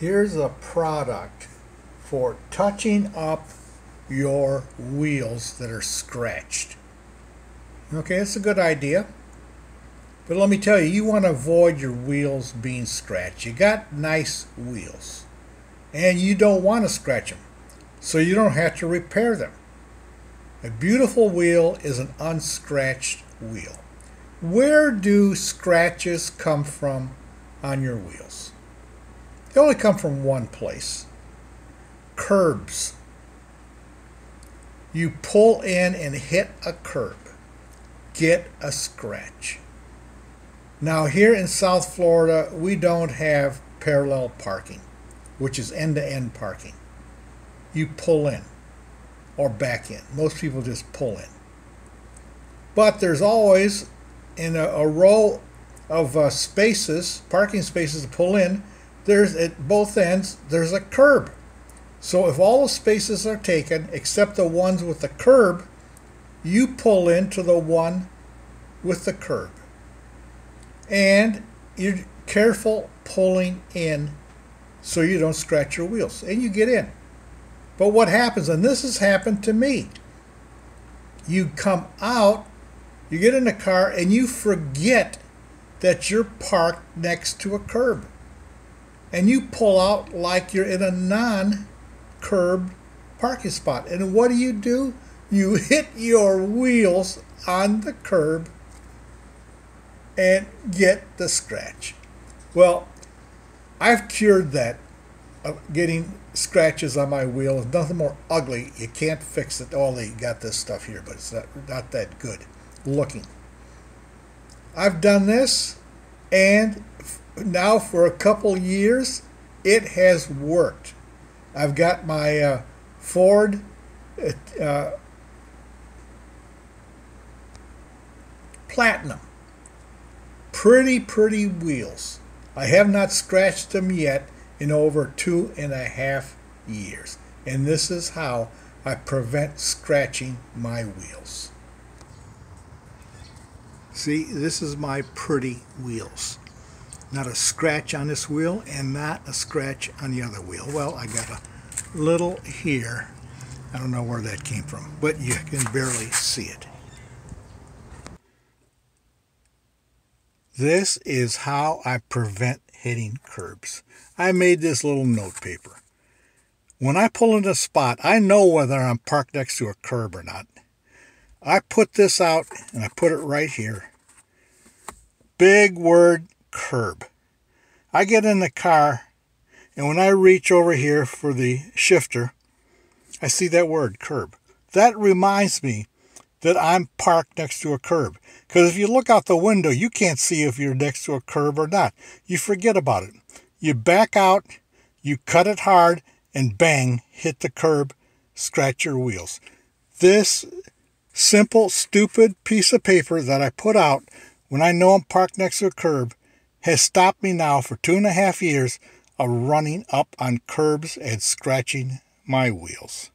Here's a product for touching up your wheels that are scratched. Okay, it's a good idea. But let me tell you, you want to avoid your wheels being scratched. You got nice wheels. And you don't want to scratch them. So you don't have to repair them. A beautiful wheel is an unscratched wheel. Where do scratches come from on your wheels? They only come from one place curbs. You pull in and hit a curb, get a scratch. Now, here in South Florida, we don't have parallel parking, which is end to end parking. You pull in or back in. Most people just pull in. But there's always in a, a row of uh, spaces, parking spaces to pull in, there's at both ends, there's a curb. So if all the spaces are taken except the ones with the curb, you pull into the one with the curb. And you're careful pulling in so you don't scratch your wheels and you get in. But what happens, and this has happened to me, you come out, you get in the car, and you forget that you're parked next to a curb. And you pull out like you're in a non curb parking spot. And what do you do? You hit your wheels on the curb and get the scratch. Well, I've cured that of getting scratches on my wheel. It's nothing more ugly. You can't fix it. Oh, they got this stuff here, but it's not, not that good looking. I've done this, and now for a couple years, it has worked. I've got my uh, Ford uh, Platinum. Pretty, pretty wheels. I have not scratched them yet in over two and a half years. And this is how I prevent scratching my wheels. See, this is my pretty wheels. Not a scratch on this wheel and not a scratch on the other wheel. Well, I got a little here. I don't know where that came from, but you can barely see it. This is how I prevent hitting curbs. I made this little note paper. When I pull in a spot, I know whether I'm parked next to a curb or not. I put this out and I put it right here. Big word curb. I get in the car and when I reach over here for the shifter, I see that word curb. That reminds me that I'm parked next to a curb. Because if you look out the window, you can't see if you're next to a curb or not. You forget about it. You back out, you cut it hard, and bang, hit the curb, scratch your wheels. This simple, stupid piece of paper that I put out when I know I'm parked next to a curb has stopped me now for two and a half years of running up on curbs and scratching my wheels.